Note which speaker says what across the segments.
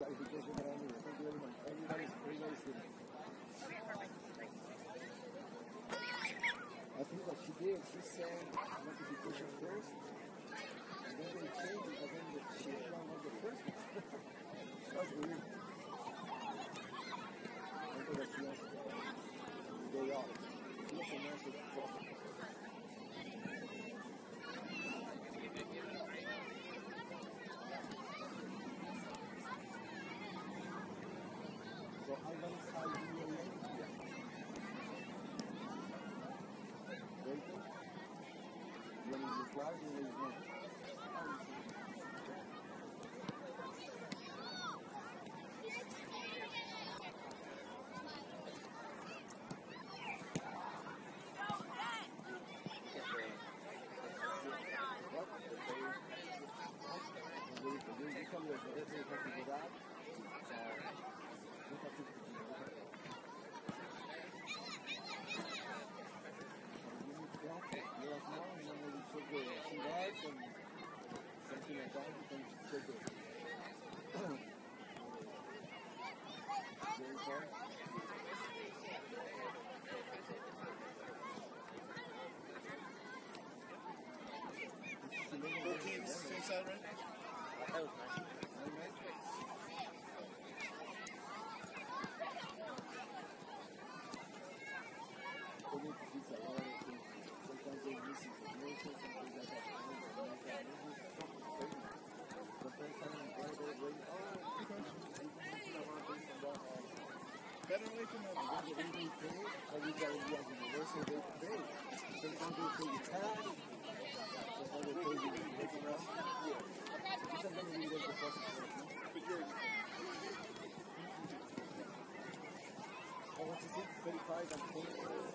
Speaker 1: I. Thank you very much. I think what she did, she said interés de continuidad, mucha continuidad. You? generally from the beginning period, but you gotta be at the university day to day. So you don't do it till you tag, so you don't do it till you pick. Yeah. Something that you don't profess to work. But you're... Oh, what's this? 35 and 24?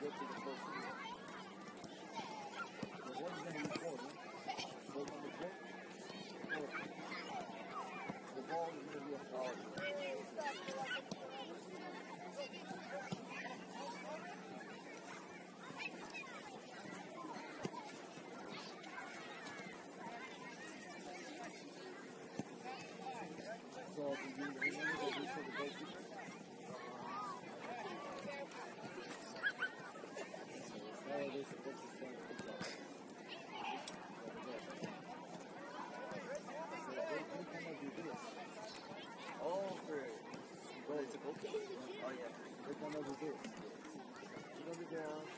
Speaker 1: Thank you.
Speaker 2: 보고.
Speaker 3: 안녕히
Speaker 1: 계세요.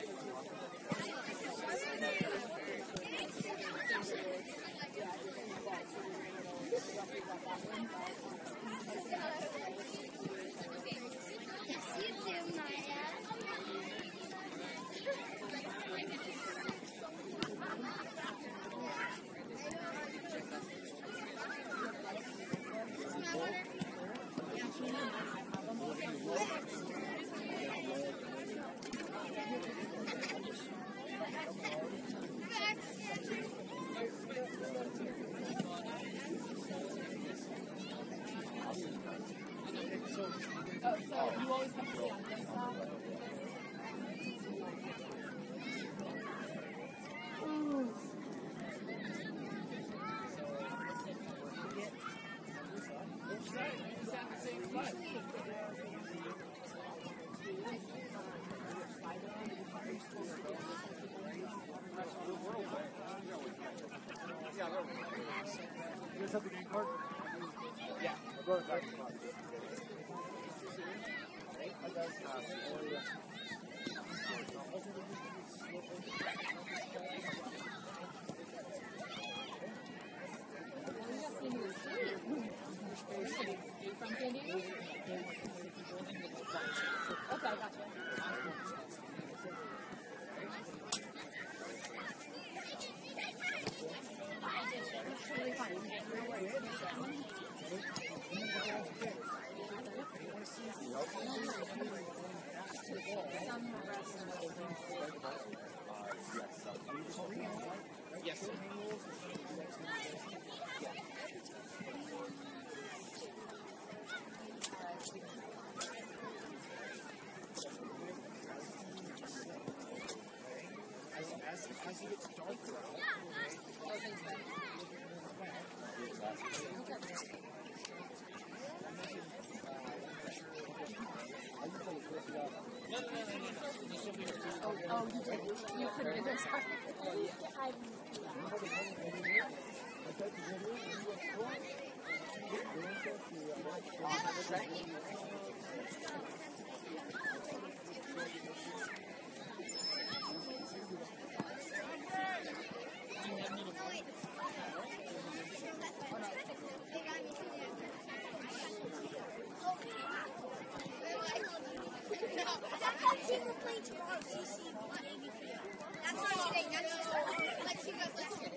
Speaker 1: Thank you. Oh, oh, you did. You put it in there. I.
Speaker 4: That's not today. That's like two
Speaker 1: goes last year.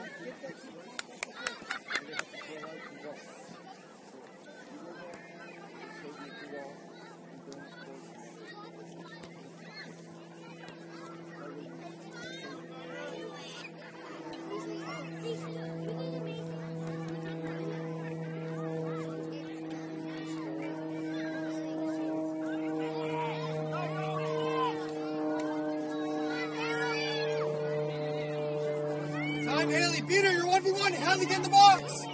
Speaker 1: Get that
Speaker 4: Her. You're 1v1. Haley, get in the box.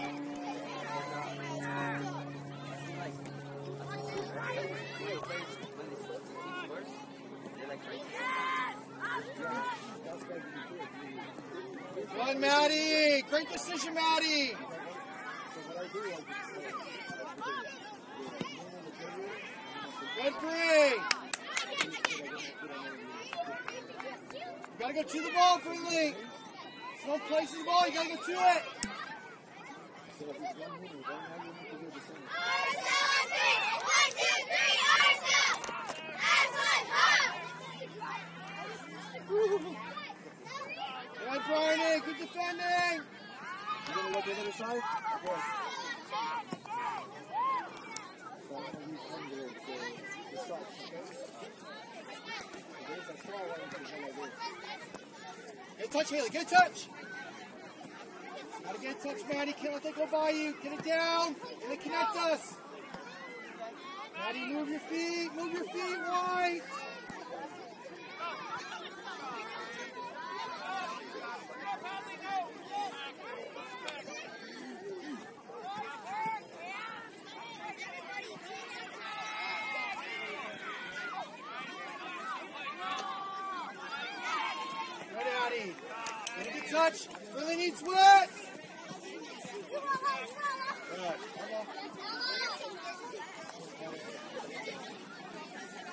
Speaker 4: Run, Maddie. Great decision, Maddie. Good three. You gotta go to the ball, Finley. Someone places the ball. You gotta go to it.
Speaker 1: So one you
Speaker 4: Bryony. Good defending.
Speaker 1: You gonna go to the other side? Okay. One.
Speaker 4: Get a touch, Haley. Get a touch. Gotta get a touch, Maddie. Can't let that go by you. Get it down. Then connect us. Maddie, move your feet. Move your feet right. Good, Addie. Touch. Really needs wet.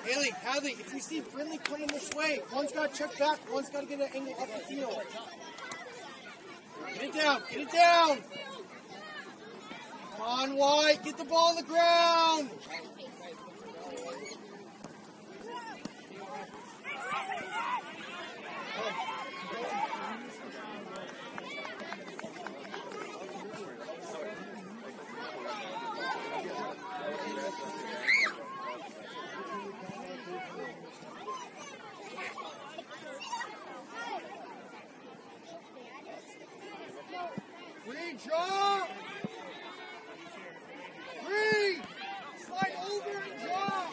Speaker 4: Haley, Hadley, if we see Brindley coming this way, one's got to check back, one's got to get an angle up the field. Get it down, get it down. Come on, White, get the ball on the ground. Green, drop. Green, slide over and drop.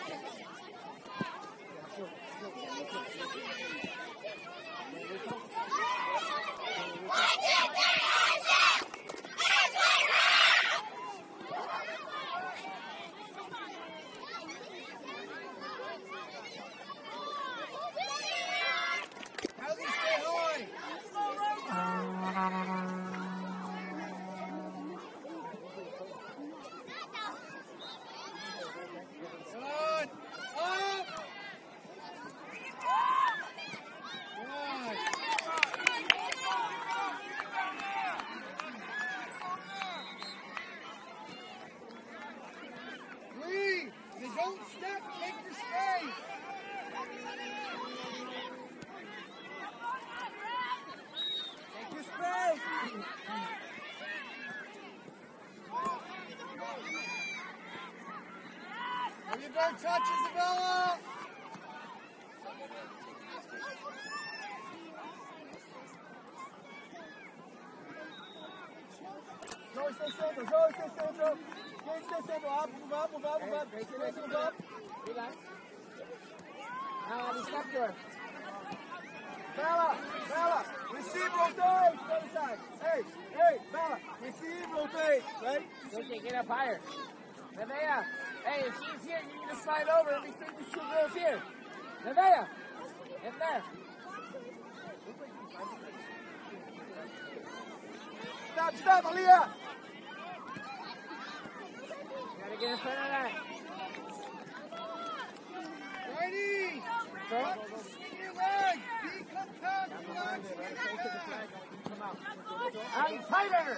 Speaker 4: Hadley, stay high. Come on, up. Good. Green, you don't step, take your space. Take your space. Go touch Isabella?
Speaker 1: Joey, stay central. Joey, stay central. Kate, stay central. Up, move up, move up, move up. Stay central, move up. Relax. Now, the step there. Bella, Bella, receive, rotate. To the other side. Hey, hey, Bella, receive, rotate. Right?
Speaker 5: Okay, get up higher. Nevaeh, hey, if she's here, you need to slide over and between these two girls here. Nevaeh, in there.
Speaker 1: Stop, stop, Aaliyah.
Speaker 5: Gotta get in front of that.
Speaker 4: Ready?
Speaker 5: Right?
Speaker 4: Swing your leg. Be compact.
Speaker 5: Come out. Out tighter.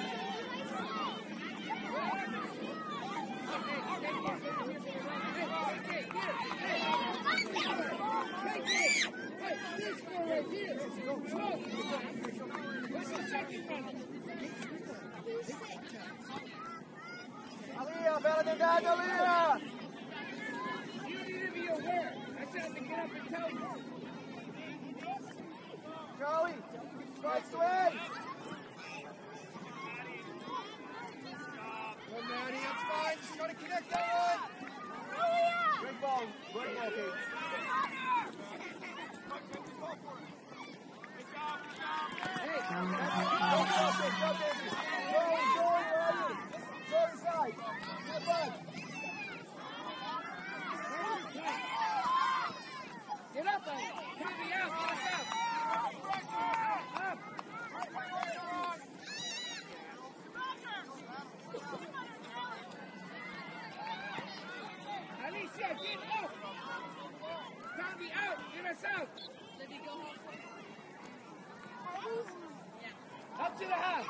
Speaker 5: And out.
Speaker 2: Aliyah, better than that, Aliyah!
Speaker 5: You need to be aware. I have to get up and tell you.
Speaker 2: Charlie, strikes away!
Speaker 4: Good, Maddie. That's fine. Just try to connect that one.
Speaker 2: Great ball, great ball, Kate.
Speaker 5: Get up. Get us out. Up, up. Alicia, get up. Tommy, out. Get us out. Up to the house.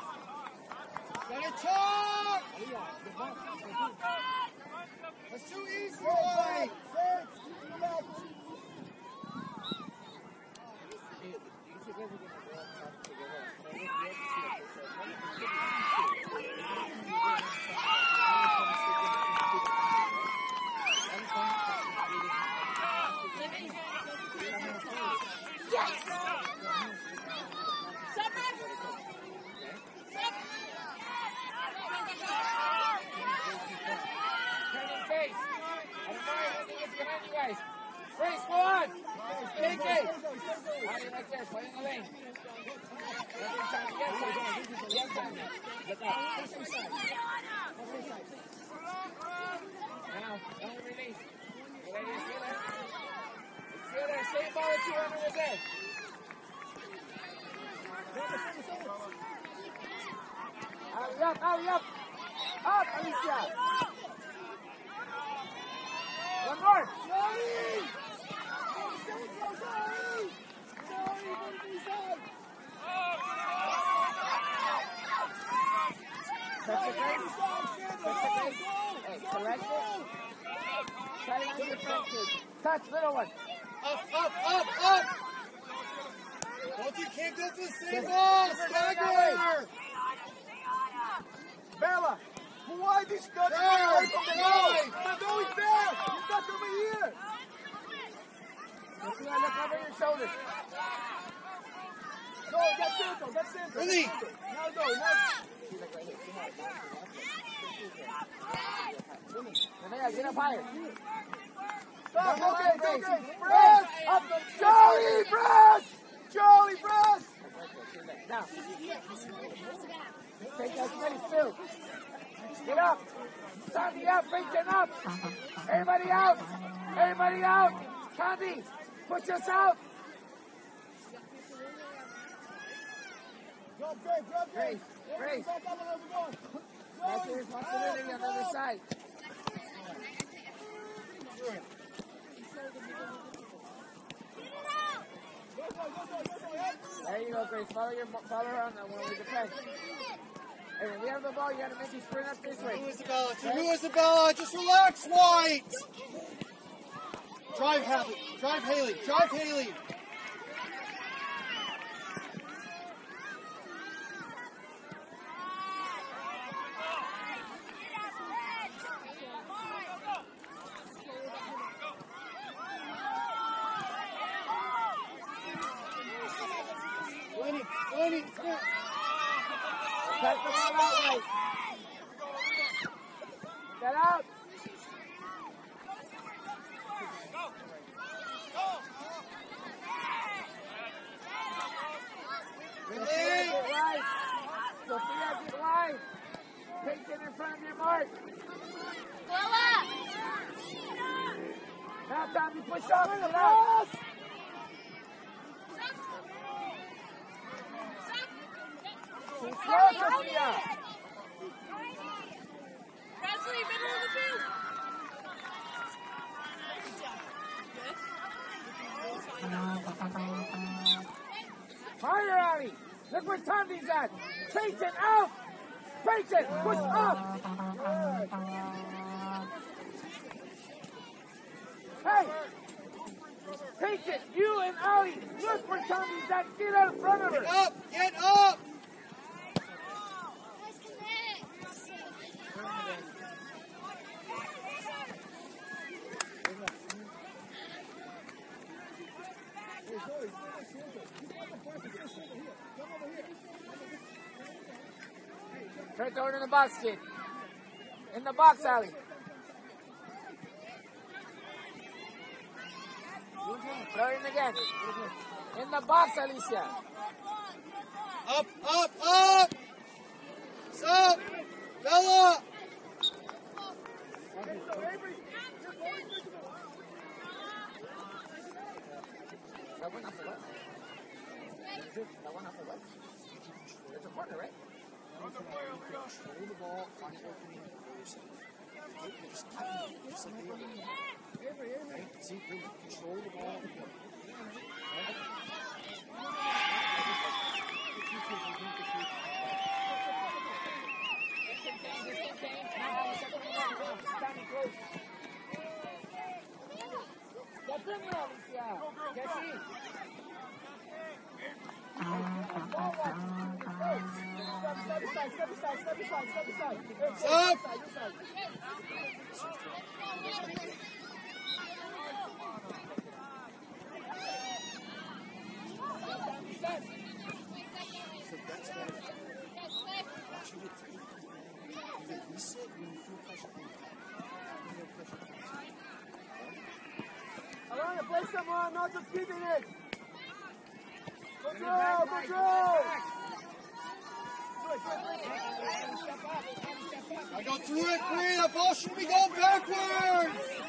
Speaker 4: Let it talk. That's too easy. boy.
Speaker 5: Turning face. I don't mind anything gets behind you guys. Grace, go on. Take it. Play it like this. Play in the lane. Yes, Tommy. Yes, Tommy. Yes, Tommy. Look up. Now, don't release. Get ready to seal it. Seal it. Same ball that you won over there. Hurry up, hurry up. Up, Alicia. One more. Touch the face. Touch the face. Hey, correct it. Try it on your front kid. Touch, little one.
Speaker 4: Up, up, up, up. Don't you can't go for the same ball. Stagger.
Speaker 2: Bella, why this guy
Speaker 4: There,
Speaker 2: away from the
Speaker 4: right.
Speaker 2: goal? I know he's there. He's not over here.
Speaker 5: Look, look over your shoulder.
Speaker 2: No, that's Santo. That's Santo.
Speaker 4: Really?
Speaker 2: Now go. Now.
Speaker 5: Nevaeh, get up higher.
Speaker 2: Stop.
Speaker 5: Come on,
Speaker 2: Okay,
Speaker 5: Grace.
Speaker 2: okay. Press.
Speaker 5: Up.
Speaker 2: Charlie, press. Charlie, press.
Speaker 5: Now. Take that ready, Phil. Get up. Sandy up, Vincent up. Everybody out. Everybody out. Candy, push us out.
Speaker 2: Drop Grace. Drop Grace.
Speaker 5: Grace, Grace.
Speaker 2: Back up and over going.
Speaker 5: That's your responsibility on the other side.
Speaker 2: Go, go, go, go, go, go. Head.
Speaker 5: There you go, Grace. Follow your follow her that one we defend. Hey, when we have the ball, you gotta make you sprint up this way.
Speaker 4: To Isabella. To you, Isabella. Just relax, White. Drive Haley. Drive Haley. Drive Haley. Lenny, Lenny, come here.
Speaker 5: Cut the ball out, right. Get out.
Speaker 4: Ridley.
Speaker 5: Get wide. Sophia, get wide. Take it in front of your mark. Now, Tommy, push up. Get out. Too slow, Sophia.
Speaker 6: Presley, middle of the field.
Speaker 5: Higher, Abby. Look where Tommy's at. Payton out. Payton, push up. it in the box, kid. In the box, Ali. Throw it again. In the box, Alicia.
Speaker 4: Up, up, up!
Speaker 1: Johnson keeping it. Control, control.
Speaker 4: I got through it, Brina. Ball should be going backwards.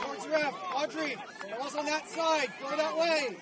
Speaker 4: Towards the ref. Audrey, that was on that side. Go that way.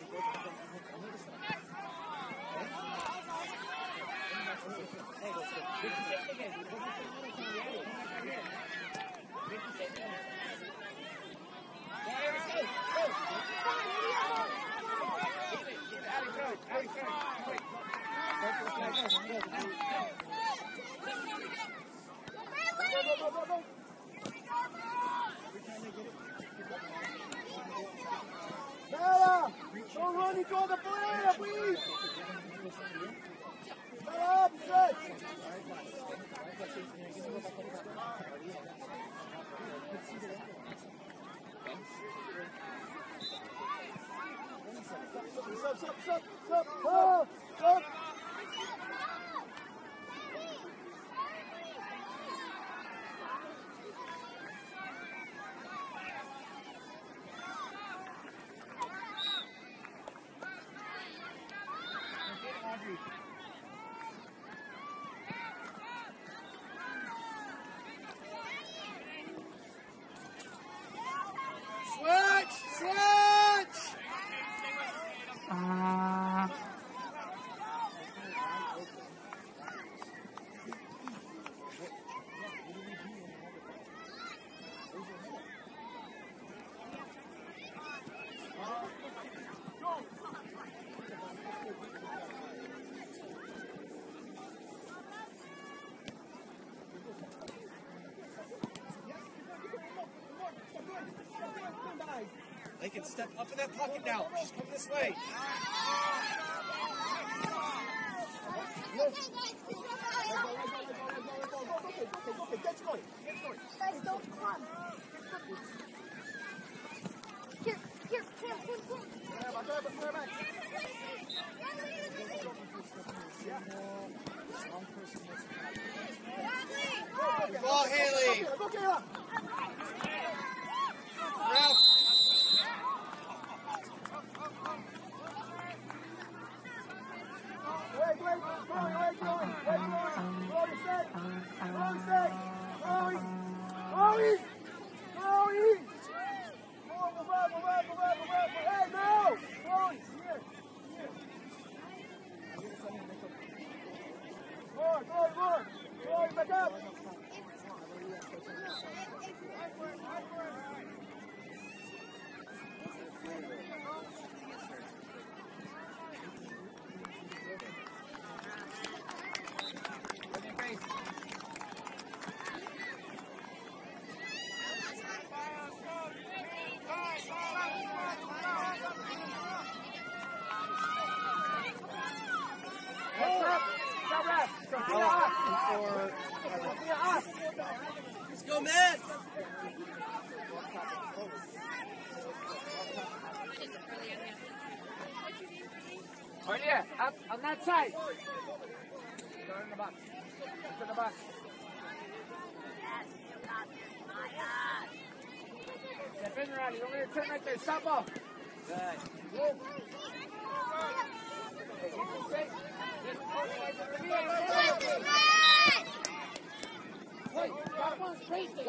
Speaker 4: They can step up in that pocket now. She's coming this way.
Speaker 1: On
Speaker 5: that side. Go in the box. Into the box. Yes, you got this, Maya. Step in, Riley. Don't let it turn right there. Stop ball.
Speaker 2: Good.
Speaker 5: Good. Hey, keep it straight. Just organize it. Reveal. Hey, drop one straight there.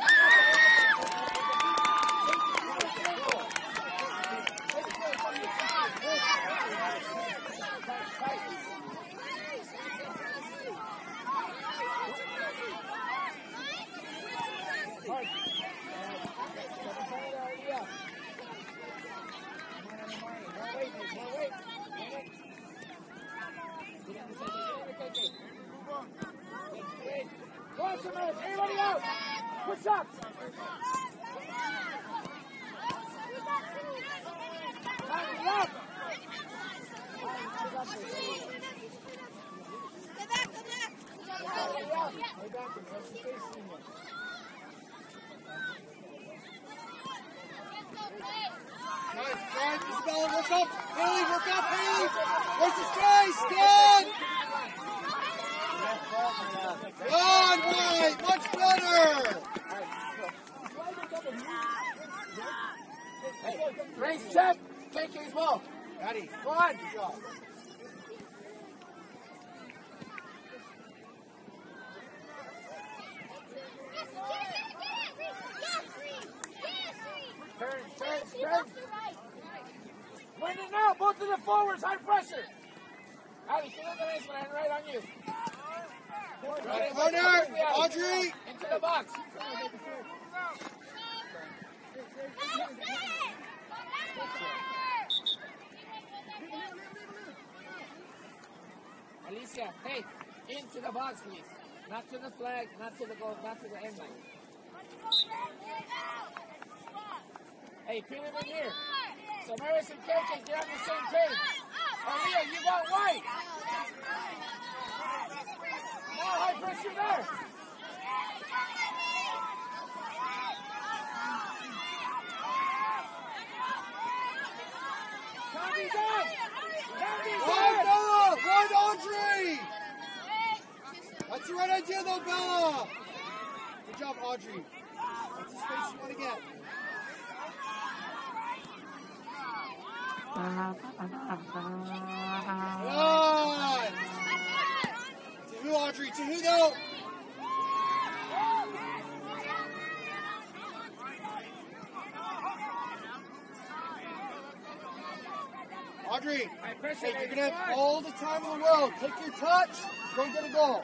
Speaker 5: Up.
Speaker 4: Haley, up, Haley. Where's the space? Good. Good, White, much better.
Speaker 5: Hey, race check! Take his ball!
Speaker 4: Maddie,
Speaker 5: Go on!
Speaker 4: good job.
Speaker 5: Turn, turn, turn! Win it now! Both of the forwards, high pressure! Ali, get in the race, man, right on you.
Speaker 4: Right corner, Audrey.
Speaker 5: Into the box. Alicia, hey, into the box, please. Not to the flag, not to the goal, not to the end line. Hey, pin him in here. So Maris and KJ, get on the same page. Aaliyah, you got white. More high pressure there. Up. Up.
Speaker 4: Bella. One, Audrey. Right idea, though, Bella. Good job, Audrey. That's the space you want to get. Good. To who, Audrey? To who, though? Audrey, hey, you're gonna have all the time in the world. Take your touch. Go get a goal.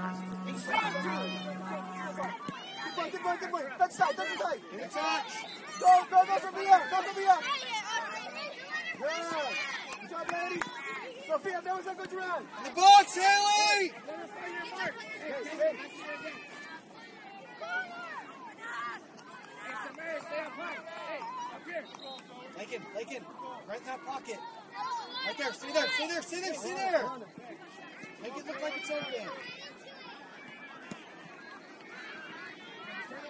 Speaker 1: Good boy, good boy, good boy. Touch side, touch side.
Speaker 4: Good touch.
Speaker 1: Go, go, go, Sophia. Go, Sophia. Yeah. Good job, ladies. Sophia, that was a good round.
Speaker 4: In the box, Haley.
Speaker 5: Hey, hey. Like
Speaker 4: him, like him. Right in that pocket. Right there, stay there, stay there, stay there, stay there. Make it look like it's over there.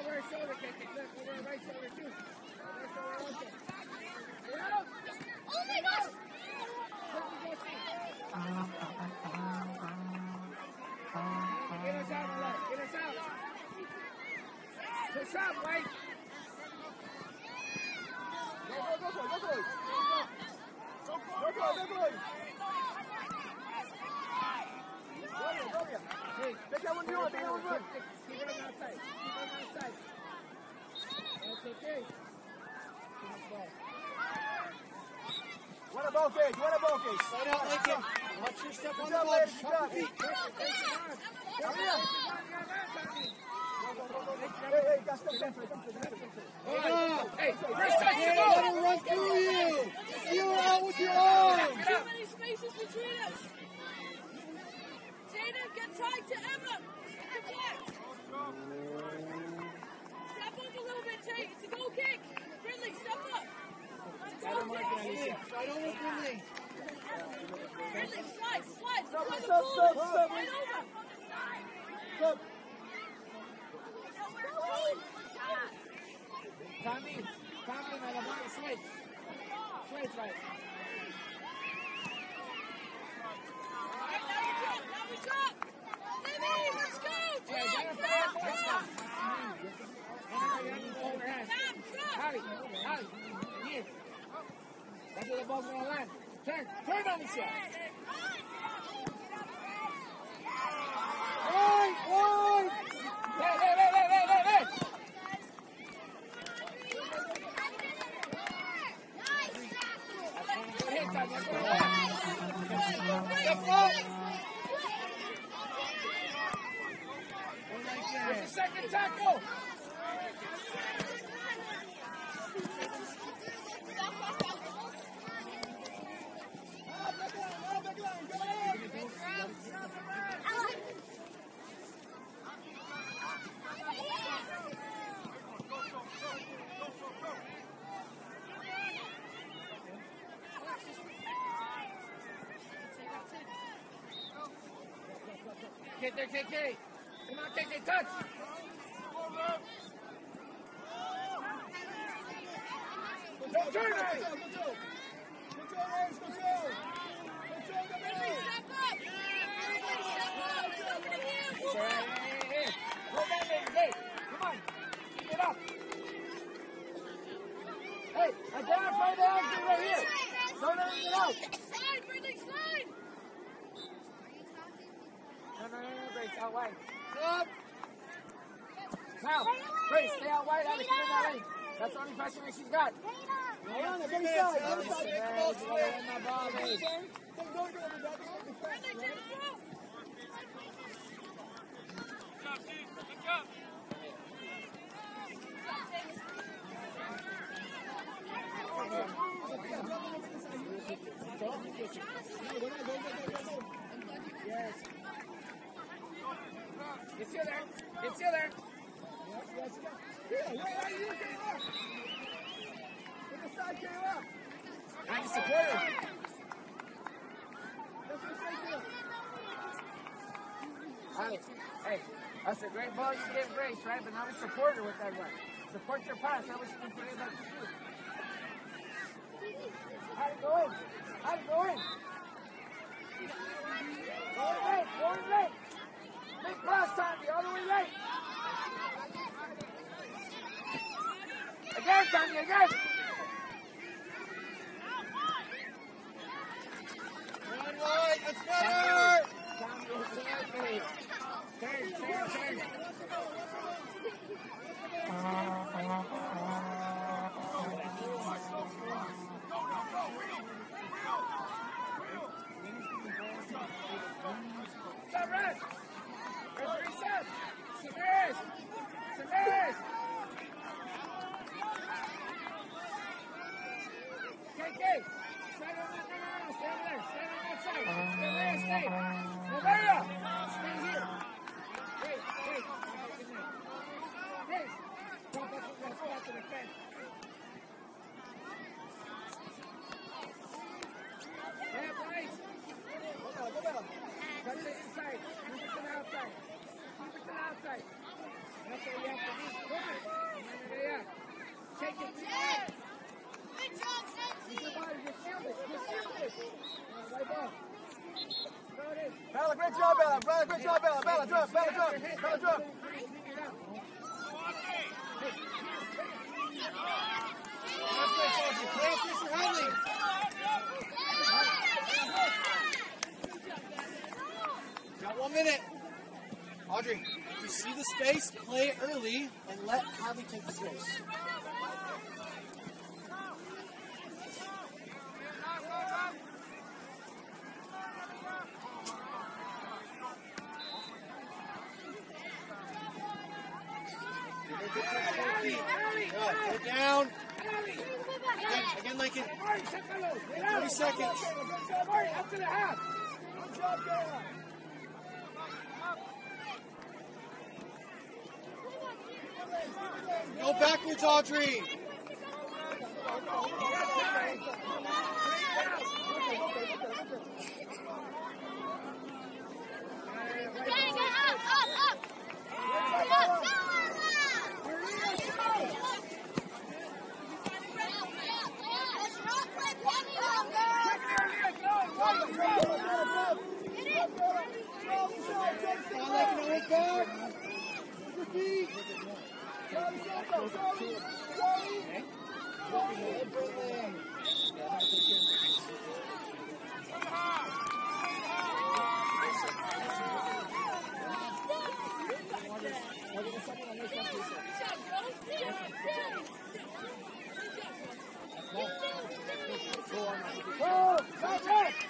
Speaker 5: His shoulder. Look, right shoulder, too. Right!
Speaker 1: Oh
Speaker 5: go. Get us out, love. Get us out. Push up, White.
Speaker 2: Go, go, go, go, go, go. Go, go, go, go. Gloria, Gloria.
Speaker 5: Hey,
Speaker 2: Take that one, want, take that one, run.
Speaker 5: keep it on the outside. Keep it on the outside. That's okay.
Speaker 2: What a ball cage, what a ball cage.
Speaker 4: Slide out, Lakin. Watch your step on
Speaker 2: Good
Speaker 4: the
Speaker 2: job,
Speaker 4: ball.
Speaker 2: ladies, good job.
Speaker 4: feet.
Speaker 2: Come here. Hey, hey, got step defense, defense, defense.
Speaker 5: Hey, first touch the
Speaker 4: Hey,
Speaker 5: ball.
Speaker 4: let him run through you. You are out with your arms.
Speaker 5: Up.
Speaker 1: many spaces between us. Jada, get tied to Emma. Protect. Step up a little bit, Jay. It's a goal kick. Finley, step up.
Speaker 4: Hey, Slide over, Finley.
Speaker 1: Finley, slide, slide.
Speaker 2: Stop,
Speaker 1: Slide the
Speaker 2: stop,
Speaker 1: ball.
Speaker 2: stop, stop. Stop.
Speaker 5: Tommy, Tommy, my love, switch. Switch, right.
Speaker 1: All right, now we drop, now we drop. Timmy, let's go.
Speaker 5: Yeah,
Speaker 1: Drop,
Speaker 5: get up,
Speaker 1: drop,
Speaker 5: get up,
Speaker 1: drop.
Speaker 5: Anybody under the overhand.
Speaker 1: Stop, drop.
Speaker 5: Holly, Holly, here. That's where the ball's gonna land. Turn, turn on the shot.
Speaker 4: Wide, wide.
Speaker 5: Hey, hey, hey, hey, hey, hey, hey. Good hit, Tommy. That's what I want.
Speaker 4: Step up.
Speaker 5: There's a second tackle. Get there, KK. Come on, KK, touch. Turn
Speaker 2: Good
Speaker 5: it.
Speaker 2: job, good job. Good job, Ace, good job. Good job,
Speaker 1: Finley,
Speaker 2: Gabriel.
Speaker 1: step up. Everybody step up. It's opening here.
Speaker 5: Hey, hey, hey. Hold on, ladies. Hey, come on. Keep it up. Hey, identify the exit right here. Don't let him get out.
Speaker 1: Slide, Finley, slide.
Speaker 5: No, no, no, no, Grace, out wide.
Speaker 4: Up.
Speaker 5: Now, Grace, stay out wide. Alex, get in that lane. That's the only pressure that she's got.
Speaker 2: Hold on,
Speaker 4: Three
Speaker 2: get
Speaker 4: minutes,
Speaker 2: inside,
Speaker 4: Alex.
Speaker 2: get inside.
Speaker 4: Make the
Speaker 5: Hey,
Speaker 4: ball
Speaker 5: you gotta
Speaker 4: switch.
Speaker 5: win that ball, Grace.
Speaker 2: Don't go, go, go, go.
Speaker 1: Finley, take the ball.
Speaker 5: Yes. It's still there. It's still there.
Speaker 2: Here, where are you, Kayla? Get inside, Kayla.
Speaker 5: I'm the supporter.
Speaker 2: That's what I say, Kayla.
Speaker 5: Alex, hey, that's a great ball you gave Grace, right? But now we support her with that one. Support your pass. That was what you like to do. How to go in? How to go in? Go in late. Go in late. Big pass time. The other way late. Again, Tommy. Again.
Speaker 4: Run wide. That's better.
Speaker 5: Okay. Turn, turn, Good job, Sensi! Good job, Sensi! Right ball.
Speaker 4: Bella, great job, Bella. Bella, great job, Bella. Bella, drop, Bella, drop, Bella, drop. Got one minute. Audrey, if you see the space, play early and let Hadley take the space. Good. Get down. Again, again, Lincoln.
Speaker 5: Marty, sácalo. Cuidado.
Speaker 4: 30 seconds.
Speaker 5: Good job, Marty. Up to the half. Good job, Gala.
Speaker 4: Go backwards, Audrey.
Speaker 6: Dang it, up, up, up. Up, go,
Speaker 4: Come on, Your feet.
Speaker 5: Go.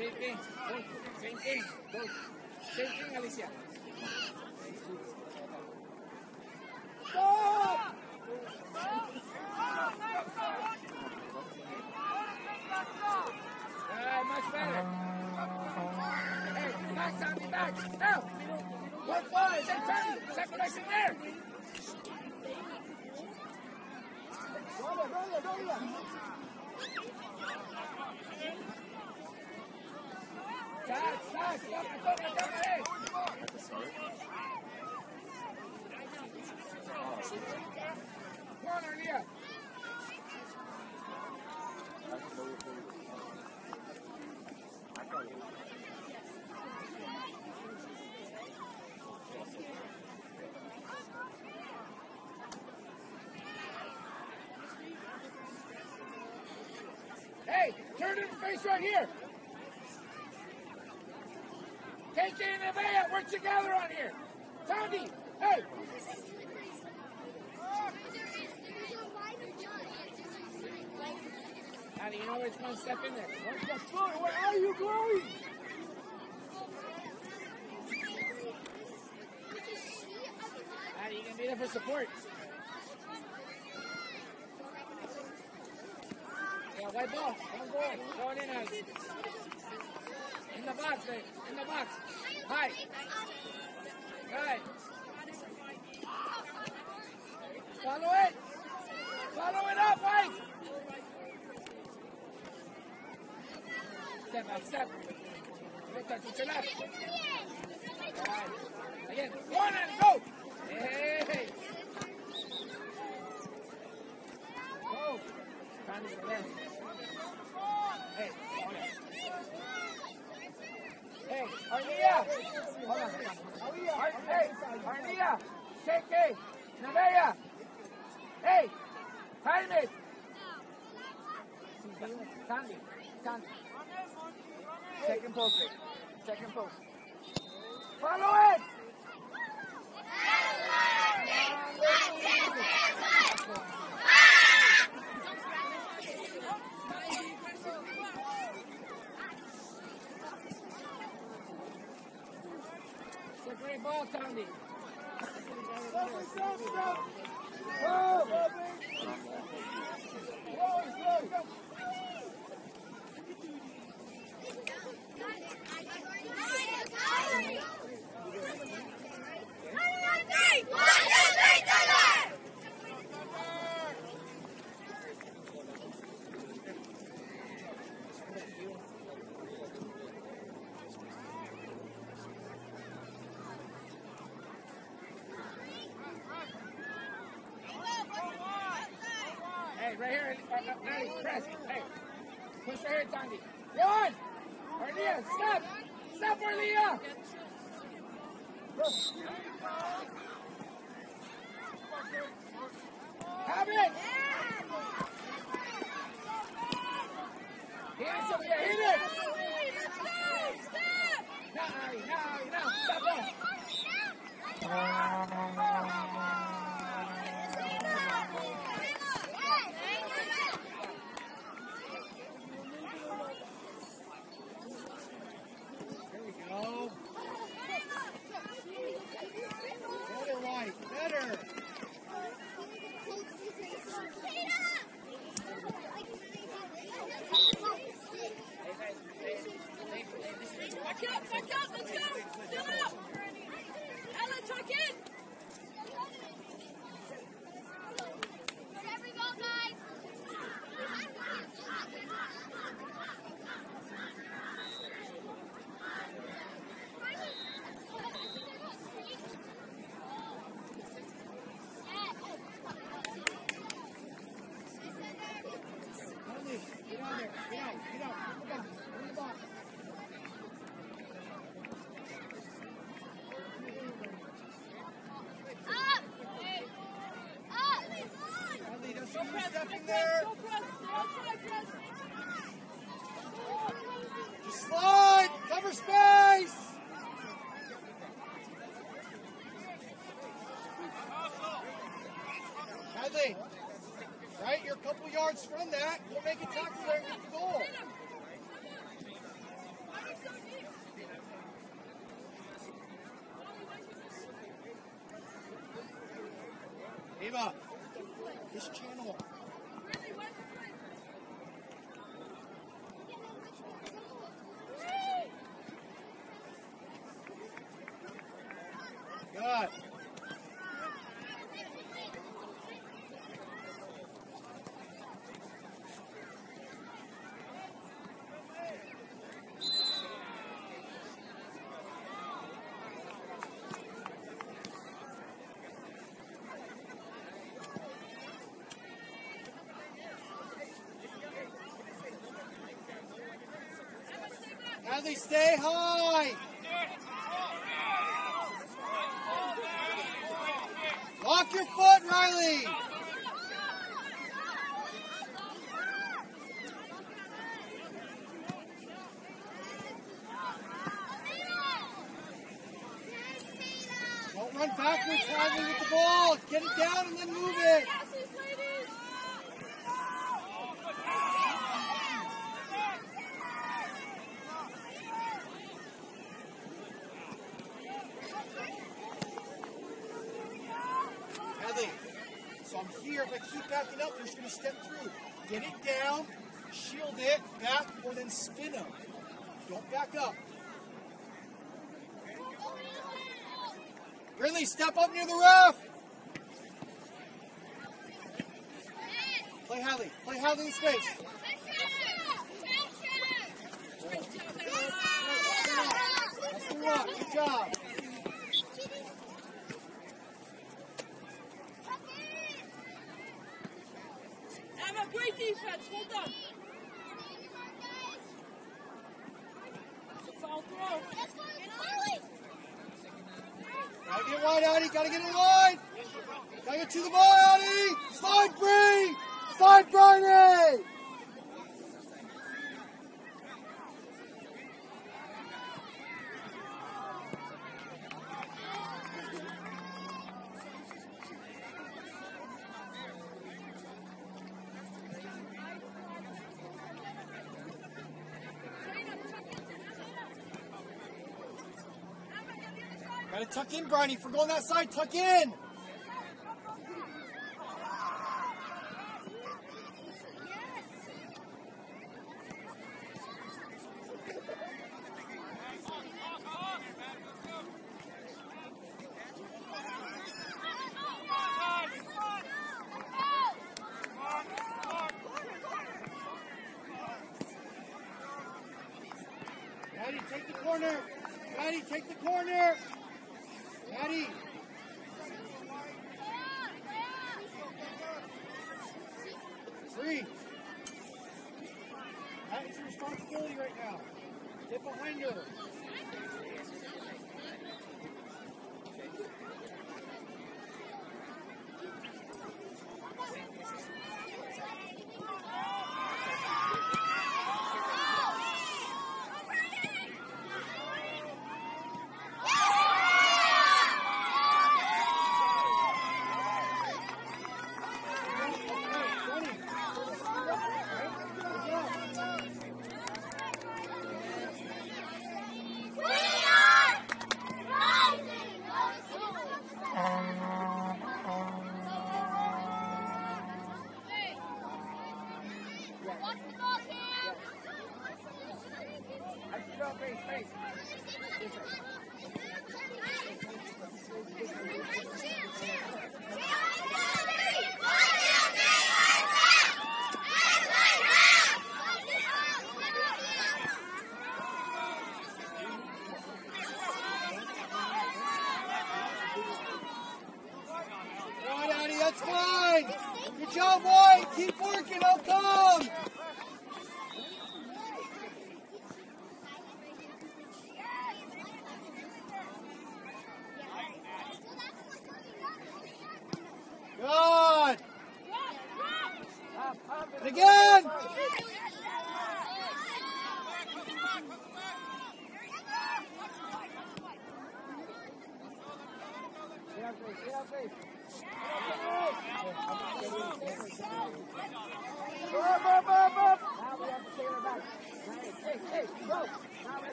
Speaker 5: Same thing. Same thing. Same thing, Alicia. Stop! Alright, much better. Hey, Now. One Arlia. Hey, turn it and face right here. KK and Nevaeh, work together on here. Tandy, hey. Tandy, you know it's one step in there. One step forward. Where are you going? Tandy, you can be there for support. Yeah, white ball. One goal. Going in, Alex. In the box, babe. In the box. Hi. Hi. Follow it. Follow it up, White. Step out, step. Look touch with your left. Right. Again. One and go. Hey. Go. Time is left. Hey, hold on. Hey, Arnia! Hold on, hold on. Ar- hey, Arnia! KK! Nevaeh! Hey! Time it! Sandy, Sandy. Second post, wait. Second post. Follow it! It's a great ball, Sandy. Go! Slow, slow, slow. Hey, right here, uh, uh, Maddie, press. Hey, push right here, Tandy. Yon! Arlia, stop! Stop, Arlia! Go. Have it! Hit it, Sophia, hit it! Now, Ari, now, Ari, now, stop that!
Speaker 4: There we go. Better, White. Better.
Speaker 6: Back up, back up, let's go! Still up! Ella, tuck in! Wherever you go, guys!
Speaker 4: Conley, get out there. Get out. Get out. In the box. In the box.
Speaker 6: Up! Up!
Speaker 4: Conley, stepping there. Just slide. Cover space. Hadley, right? You're a couple yards from that. We'll make a tackle there and get the goal. Ava, this channel. Good. Hadley, stay high. Lock your foot, Riley. Don't run backwards, Hadley, with the ball. Get it down and then move it. Hadley, here. If I keep backing up, they're just going to step through. Get it down, shield it, back, or then spin them. Don't back up. Grinley, step up near the ref. Play Hadley. Play Hadley in space. That's the rock. Good job.
Speaker 6: Have a great defense. Well done. Foul throw.
Speaker 4: Get wide, Addie. Gotta get in line. Gotta get to the ball, Addie. Slide, Bree. Slide, Bryony. Gotta tuck in, Bryony. If we're going that side, tuck in.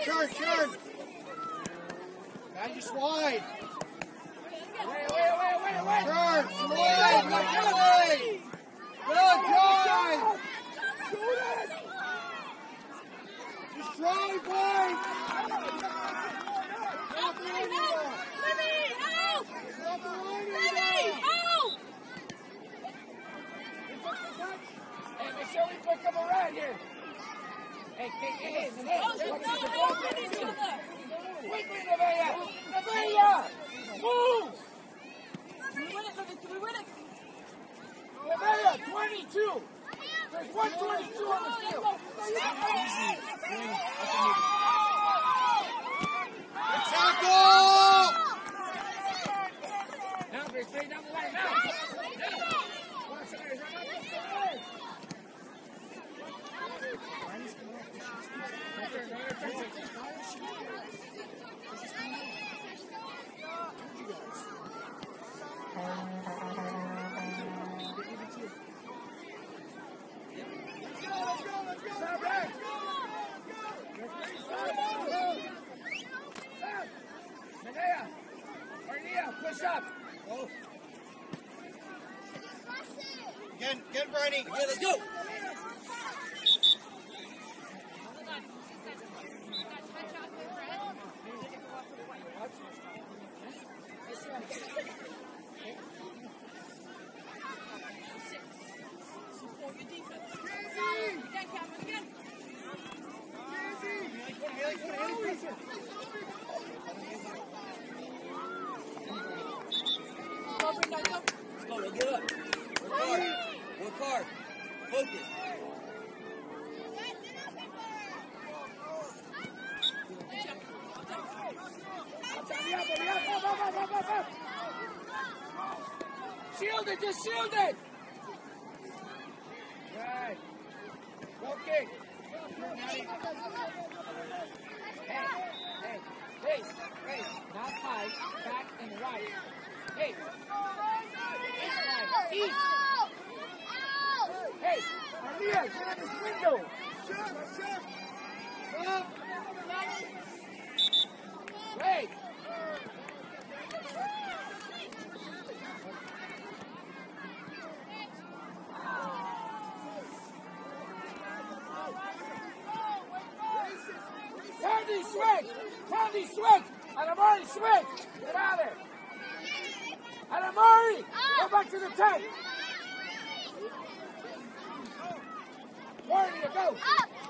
Speaker 4: Kieran, Kieran. Now
Speaker 5: just wide. Away, away, away, away, away. Kieran, wide. Now get.
Speaker 2: Good,
Speaker 5: guys. Shoot it.
Speaker 2: Just drive. just
Speaker 5: shield it! Swift! Sandy Swift! Alamari Swift! Get out of there! And Alamari! Go back to the tank!
Speaker 4: Warrior, go! Up.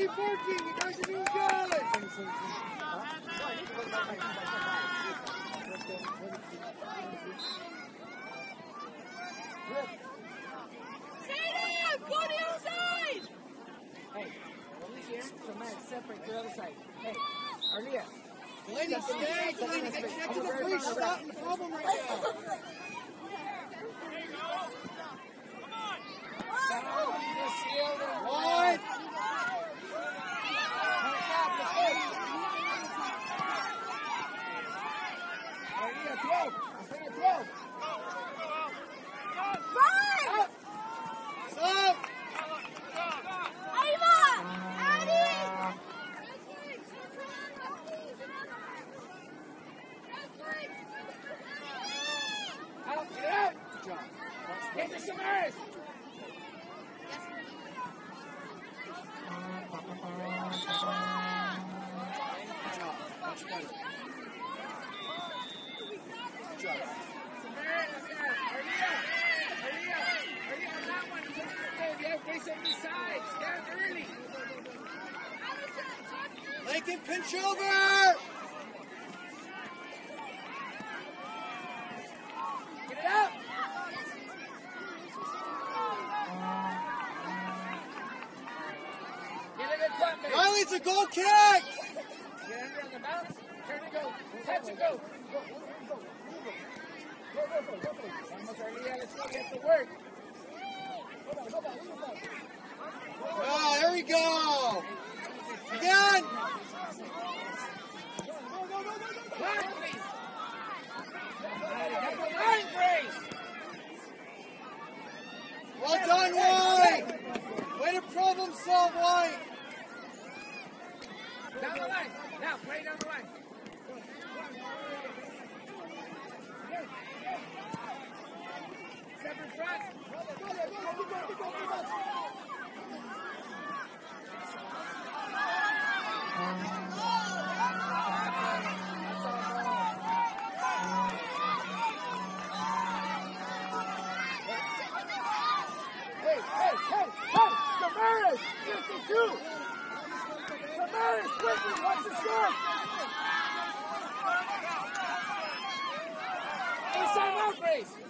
Speaker 4: Keep working. You
Speaker 5: here, separate to the other side. Hey, Arlia,
Speaker 4: Delaney, stay. Delaney, get connected to the free. Stop the problem right now.
Speaker 5: down, just shield and
Speaker 4: Lloyd.
Speaker 5: Arlia, 12. Instead of 12.
Speaker 6: Run!
Speaker 4: Stop.
Speaker 6: Ava! Addie!
Speaker 5: Out, get out. Get to Samaras.
Speaker 4: Much better.
Speaker 5: Samaras, yeah. Arlia, Arlia, Arlia, on that one. He's on that goal. You have face on the side. Stand early.
Speaker 4: Lincoln, pinch over.
Speaker 5: Get it up. Get it in front, man.
Speaker 4: Riley, it's goal kick.
Speaker 5: Turn and go. Go.
Speaker 4: Ah, there we go. Again. Well done, White. Way to problem solve, White.
Speaker 5: Down the line. Now, play down the line. Step in front. Hey, hey, hey, hey! Samaras! 52! Quickly, watch the shot! Inside out, Grace!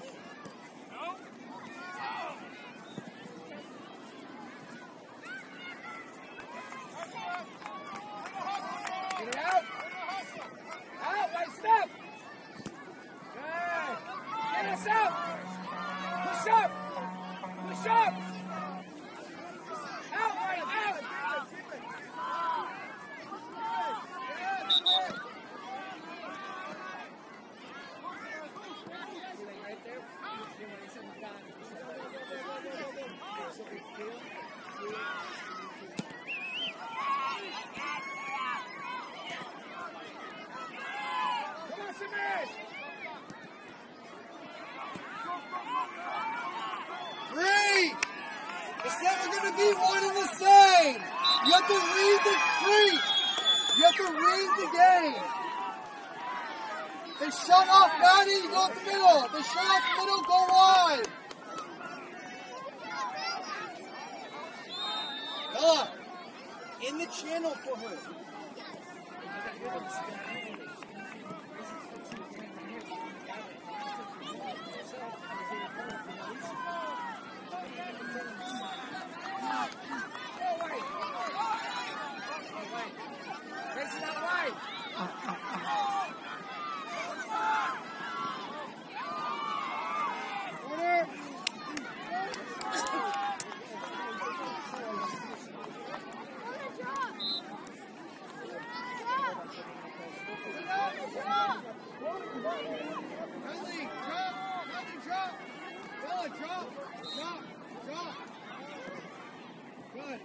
Speaker 5: on.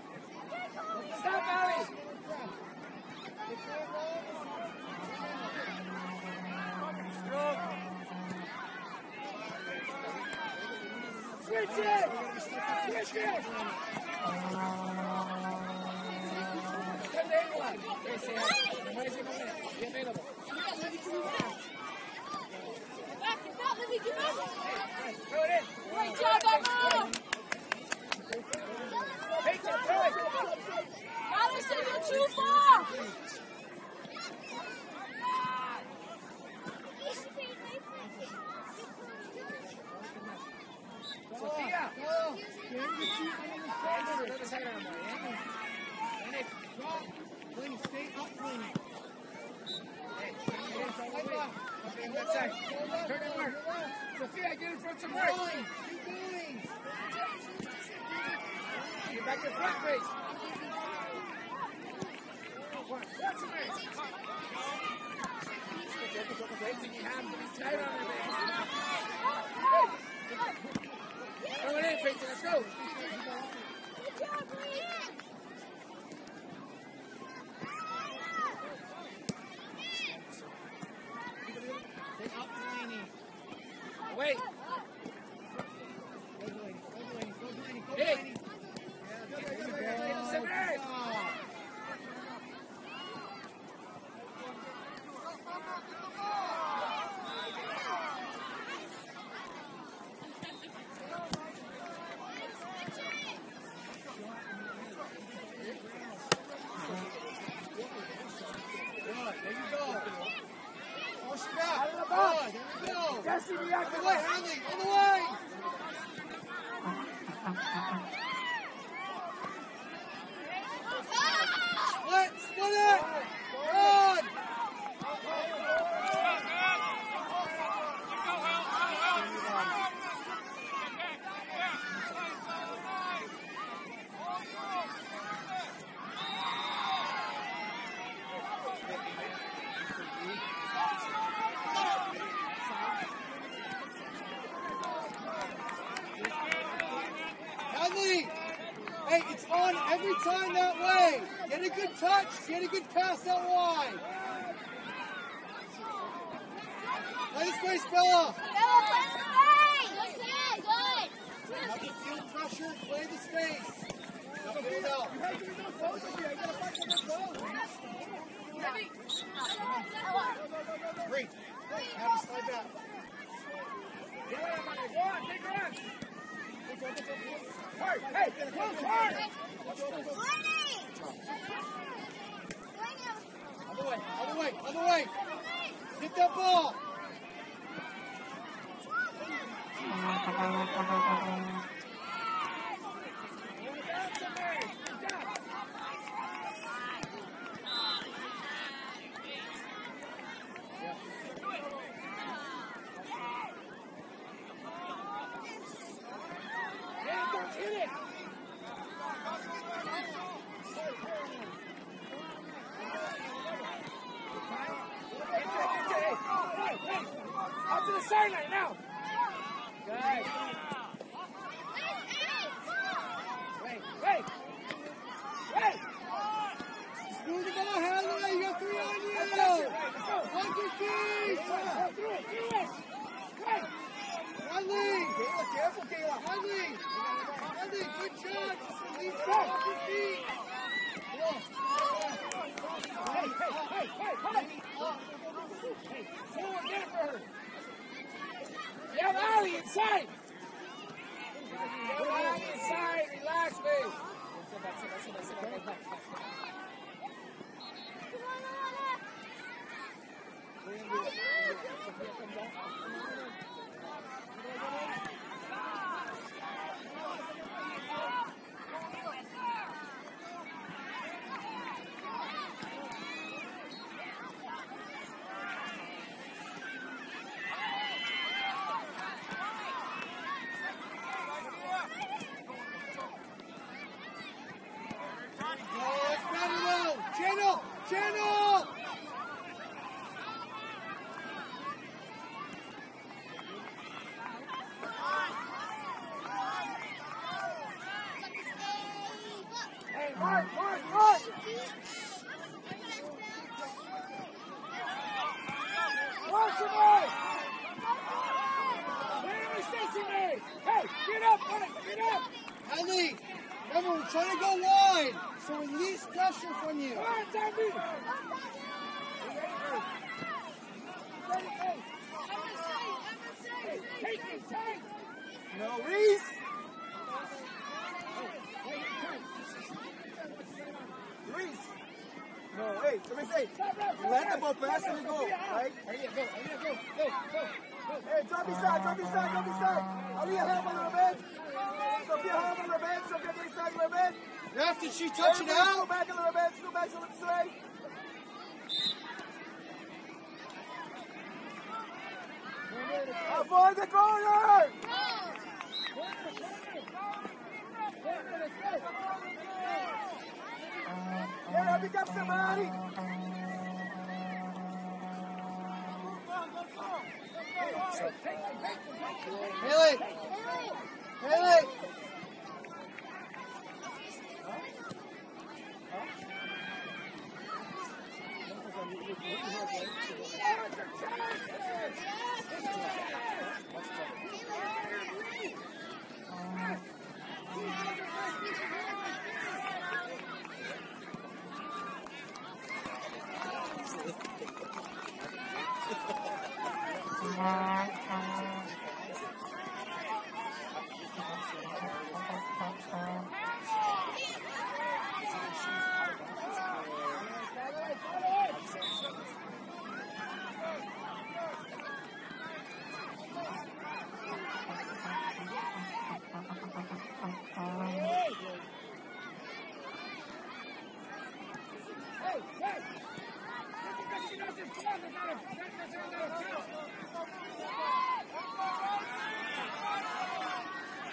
Speaker 5: Stop, Allie. Switch it! Switch it! Come
Speaker 4: to anyone. Hey, Sam. Be available. You got Livy to
Speaker 5: move out.
Speaker 6: Back, it's not Livy.
Speaker 5: Throw it in.
Speaker 6: Great job, Emma!
Speaker 4: Get
Speaker 5: in front
Speaker 4: of me.
Speaker 5: Get back to front, Grace. Watch, watch the Grace. Everything you have to be tight on her, man. Throw it in, Peyton. Let's go.
Speaker 6: Good job, Lee.
Speaker 4: Stay up lining.
Speaker 5: Wait.
Speaker 4: Go, Delaney. Go, Delaney. Go, Delaney. Go,
Speaker 5: Hey.
Speaker 4: Delaney.
Speaker 5: Seven, eight.
Speaker 4: Ah. Good. There you go. Push it back. Good. There we go.
Speaker 5: Jesse,
Speaker 4: On
Speaker 5: react
Speaker 4: the
Speaker 5: to
Speaker 4: way,
Speaker 5: that.
Speaker 4: Hanley. On the way. Split. Split it. Good. Hanley. Hey, it's on every time that way. Get a good touch. Get a good pass that wide. Play the space, Bella.
Speaker 6: Bella, play the space. Good.
Speaker 4: Have the field pressure. Play the space. Now build out. Three. Have to slide back.
Speaker 5: Go on, Mike. Go on. Take her on. Hard. Hey, close hard.
Speaker 4: Other way. Other way. Other way. Hit that ball.
Speaker 5: Where is Stacy May? Hey, get up, buddy, get up.
Speaker 4: Ellie, remember, we're trying to go wide, so we least pressure from you.
Speaker 5: Come on. You ready. Hey, take it, take.
Speaker 2: No, Reese. Reese. No, hey, let me say. Let the ball pass and go, right?
Speaker 5: Right here, go, right go, go, go, go.
Speaker 2: Hey, drop your side, drop your side, drop your side. I'll your help a little bit. Drop your help a little bit. Drop your big side a little bit.
Speaker 4: After she touch it
Speaker 2: Everybody Go back a little bit. Go back a little straight. Avoid the corner. Yeah, pick up somebody.
Speaker 4: Haley, Haley.
Speaker 5: Hey, hey. Come on,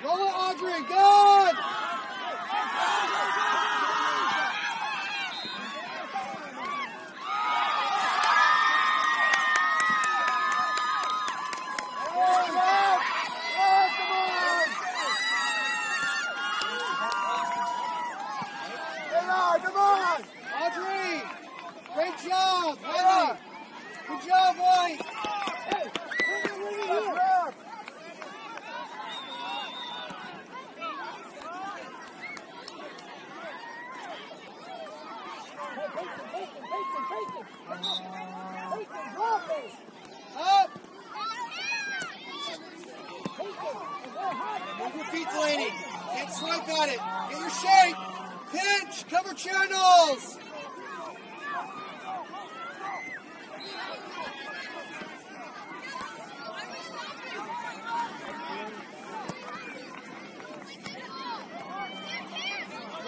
Speaker 4: Roll it, Audrey. Good.
Speaker 2: Come on!
Speaker 4: Audrey. Great job. Haley. Good job, White. Move your feet, Delaney. Get swipe at it. Get your shape. Pinch. Cover channels.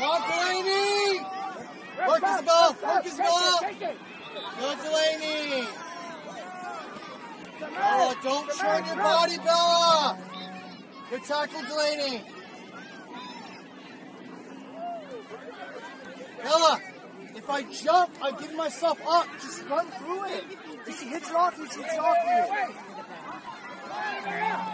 Speaker 4: Walk, Delaney. Work his ball. Work his ball. Good, Delaney. Bella, don't turn your body, Bella. Good tackle, Delaney. Bella, if I jump, I give myself up. Just run through it. If she hits it off you, she hits it off. You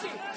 Speaker 5: Chelsea.